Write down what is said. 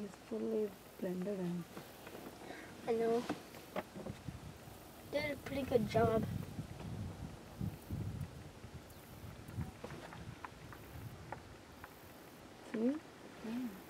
He's fully blended in. I know. Did a pretty good job. See? Yeah.